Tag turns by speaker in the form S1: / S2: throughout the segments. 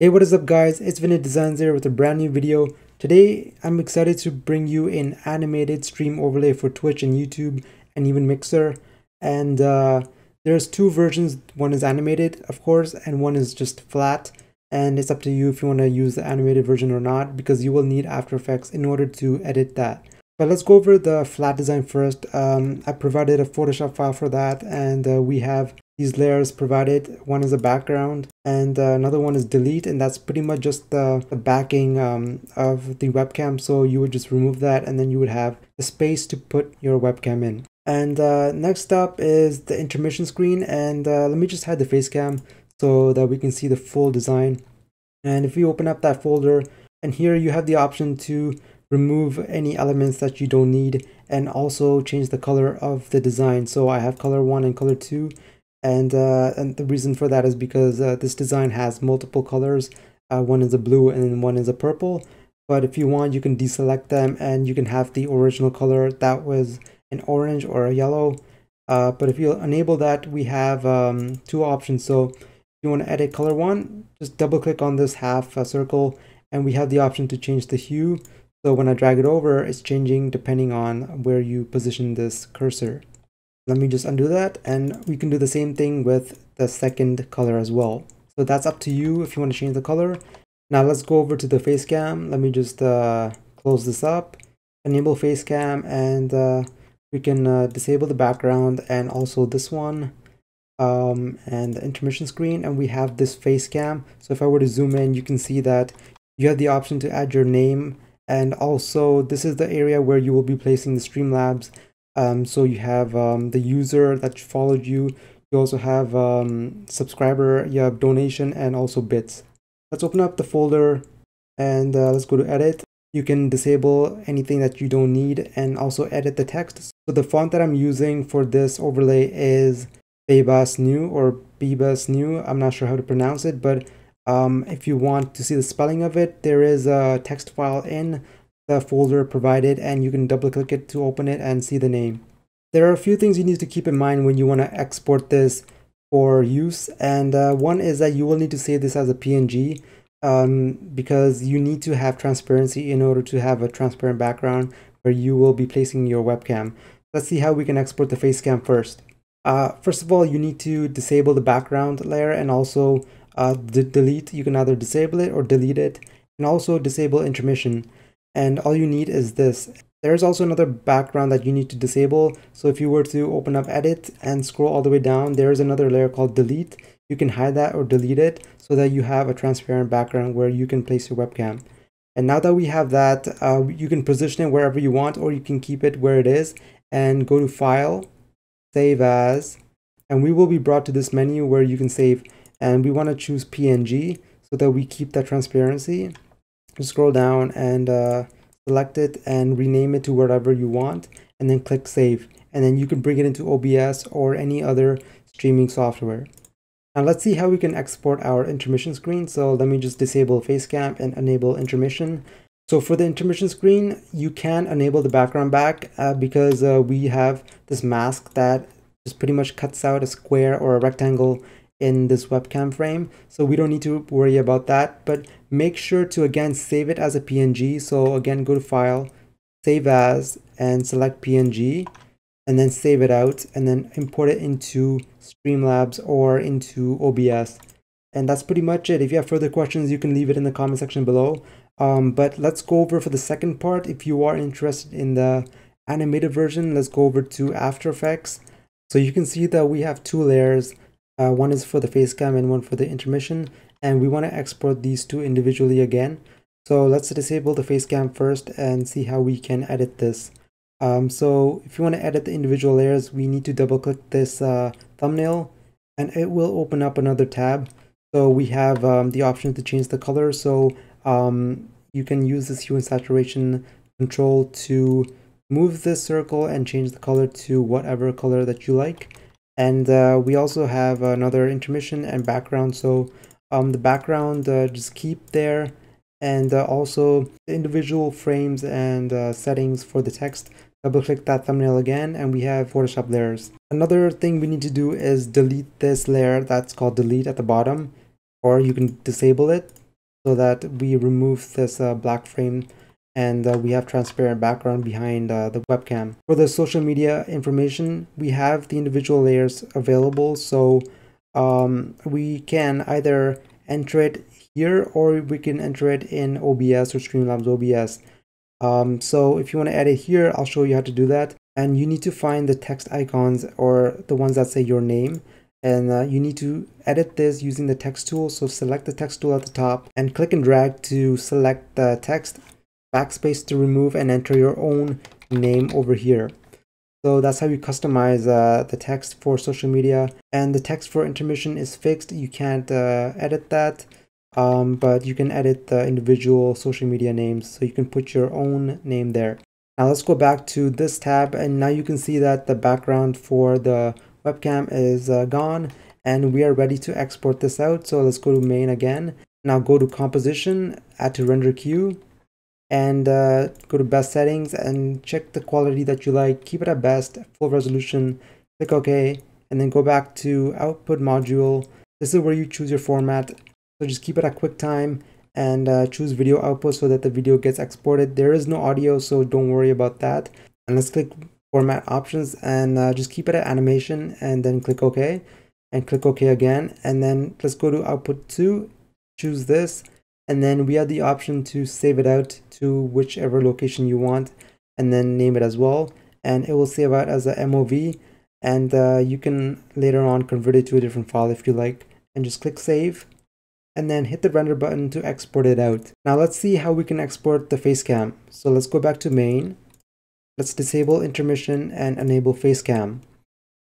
S1: Hey what is up guys, it's Vinit Designs here with a brand new video. Today I'm excited to bring you an animated stream overlay for Twitch and YouTube and even Mixer. And uh, there's two versions, one is animated of course and one is just flat. And it's up to you if you want to use the animated version or not because you will need After Effects in order to edit that. But let's go over the flat design first. Um, I provided a Photoshop file for that and uh, we have these layers provided. One is a background and uh, another one is delete and that's pretty much just the, the backing um, of the webcam. So you would just remove that and then you would have the space to put your webcam in. And uh, next up is the intermission screen and uh, let me just hide the face cam so that we can see the full design. And if we open up that folder and here you have the option to remove any elements that you don't need and also change the color of the design. So I have color 1 and color 2 and uh, and the reason for that is because uh, this design has multiple colors. Uh, one is a blue and one is a purple. But if you want you can deselect them and you can have the original color that was an orange or a yellow. Uh, but if you enable that we have um, two options. So if you want to edit color one just double click on this half uh, circle and we have the option to change the hue. So when I drag it over it's changing depending on where you position this cursor let me just undo that and we can do the same thing with the second color as well. So that's up to you if you want to change the color. Now let's go over to the face cam. Let me just uh, close this up, enable face cam and uh, we can uh, disable the background and also this one um, and the intermission screen and we have this face cam. So if I were to zoom in, you can see that you have the option to add your name and also this is the area where you will be placing the Streamlabs um, so you have um, the user that followed you. You also have um, subscriber, you have donation, and also bits. Let's open up the folder and uh, let's go to edit. You can disable anything that you don't need and also edit the text. So the font that I'm using for this overlay is Bebas Neue or Bebas Neue. I'm not sure how to pronounce it, but um, if you want to see the spelling of it, there is a text file in the folder provided and you can double click it to open it and see the name. There are a few things you need to keep in mind when you want to export this for use and uh, one is that you will need to save this as a PNG um, because you need to have transparency in order to have a transparent background where you will be placing your webcam. Let's see how we can export the face cam first. Uh, first of all, you need to disable the background layer and also uh, delete. You can either disable it or delete it and also disable intermission and all you need is this. There's also another background that you need to disable. So if you were to open up edit and scroll all the way down, there's another layer called delete. You can hide that or delete it so that you have a transparent background where you can place your webcam. And now that we have that, uh, you can position it wherever you want or you can keep it where it is and go to file, save as, and we will be brought to this menu where you can save and we want to choose PNG so that we keep that transparency scroll down and uh, select it and rename it to whatever you want and then click save and then you can bring it into OBS or any other streaming software. Now let's see how we can export our intermission screen. So let me just disable facecam and enable intermission. So for the intermission screen, you can enable the background back uh, because uh, we have this mask that just pretty much cuts out a square or a rectangle in this webcam frame so we don't need to worry about that. But make sure to again save it as a png so again go to file save as and select png and then save it out and then import it into streamlabs or into obs and that's pretty much it. If you have further questions you can leave it in the comment section below. Um, but let's go over for the second part. If you are interested in the animated version let's go over to after effects. So you can see that we have two layers uh, one is for the face cam and one for the intermission. And we want to export these two individually again. So let's disable the face cam first and see how we can edit this. Um, so if you want to edit the individual layers, we need to double click this uh, thumbnail and it will open up another tab. So we have um, the option to change the color. So um, you can use this hue and saturation control to move this circle and change the color to whatever color that you like and uh, we also have another intermission and background. So um, the background uh, just keep there. And uh, also the individual frames and uh, settings for the text. Double click that thumbnail again and we have photoshop layers. Another thing we need to do is delete this layer that's called delete at the bottom or you can disable it so that we remove this uh, black frame and uh, we have transparent background behind uh, the webcam. For the social media information, we have the individual layers available. So um, we can either enter it here or we can enter it in OBS or Streamlabs OBS. Um, so if you want to add it here, I'll show you how to do that. And you need to find the text icons or the ones that say your name. And uh, you need to edit this using the text tool. So select the text tool at the top and click and drag to select the text, backspace to remove and enter your own name over here. So that's how you customize uh, the text for social media. And the text for intermission is fixed. You can't uh, edit that um, but you can edit the individual social media names so you can put your own name there. Now let's go back to this tab and now you can see that the background for the webcam is uh, gone and we are ready to export this out. So let's go to main again. Now go to composition, add to render queue and uh, go to best settings and check the quality that you like. Keep it at best, full resolution, click OK and then go back to output module. This is where you choose your format so just keep it at QuickTime and uh, choose video output so that the video gets exported. There is no audio, so don't worry about that. And let's click format options and uh, just keep it at animation and then click OK and click OK again. And then let's go to output 2, choose this. And then we have the option to save it out to whichever location you want and then name it as well. And it will save out as a MOV and uh, you can later on convert it to a different file if you like and just click save and then hit the render button to export it out. Now let's see how we can export the face cam. So let's go back to main. Let's disable intermission and enable face cam.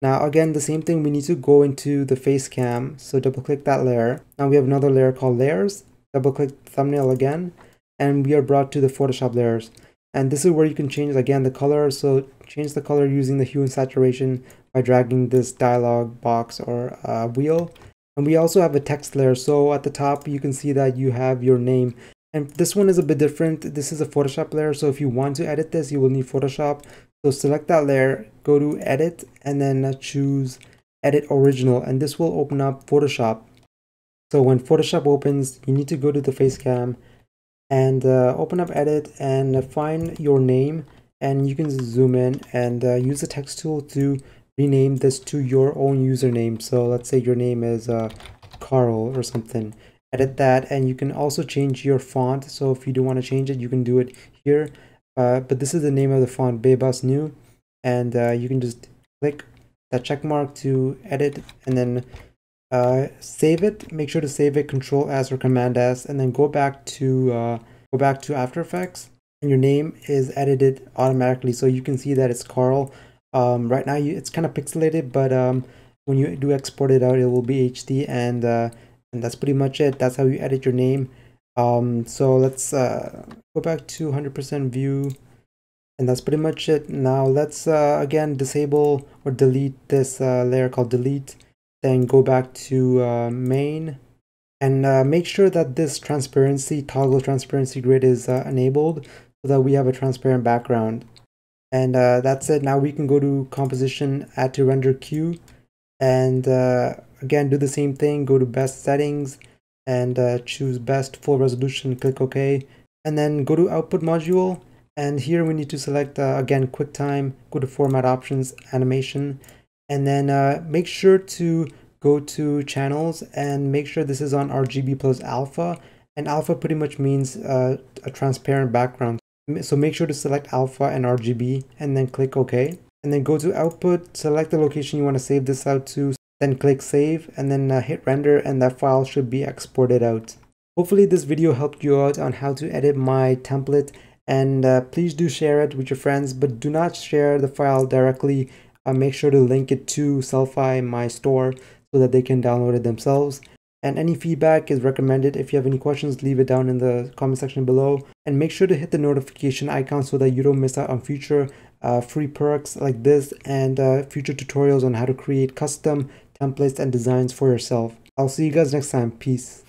S1: Now again, the same thing, we need to go into the face cam. So double click that layer. Now we have another layer called layers. Double click thumbnail again. And we are brought to the Photoshop layers. And this is where you can change again the color. So change the color using the hue and saturation by dragging this dialog box or uh, wheel and we also have a text layer. So at the top, you can see that you have your name. And this one is a bit different. This is a Photoshop layer. So if you want to edit this, you will need Photoshop. So select that layer, go to edit, and then choose edit original. And this will open up Photoshop. So when Photoshop opens, you need to go to the face cam and uh, open up edit and find your name. And you can zoom in and uh, use the text tool to rename this to your own username. So let's say your name is uh, Carl or something. Edit that and you can also change your font. So if you do want to change it, you can do it here. Uh, but this is the name of the font, Bebas Neue. And uh, you can just click that check mark to edit and then uh, save it. Make sure to save it. Control S or Command S and then go back to uh, go back to After Effects and your name is edited automatically. So you can see that it's Carl. Um, right now you, it's kind of pixelated but um, when you do export it out it will be HD and uh, and that's pretty much it. That's how you edit your name. Um, so let's uh, go back to 100% view and that's pretty much it. Now let's uh, again disable or delete this uh, layer called delete then go back to uh, main and uh, make sure that this transparency toggle transparency grid is enabled so that we have a transparent background. And uh, that's it. Now we can go to composition add to render queue. And uh, again do the same thing. Go to best settings and uh, choose best full resolution. Click ok. And then go to output module. And here we need to select uh, again QuickTime. Go to format options animation and then uh, make sure to go to channels and make sure this is on RGB plus alpha and alpha pretty much means uh, a transparent background so make sure to select alpha and RGB and then click OK. And then go to output, select the location you want to save this out to, then click save and then uh, hit render and that file should be exported out. Hopefully this video helped you out on how to edit my template and uh, please do share it with your friends but do not share the file directly. Uh, make sure to link it to Sellfy, my store, so that they can download it themselves and any feedback is recommended. If you have any questions, leave it down in the comment section below. And make sure to hit the notification icon so that you don't miss out on future uh, free perks like this and uh, future tutorials on how to create custom templates and designs for yourself. I'll see you guys next time. Peace.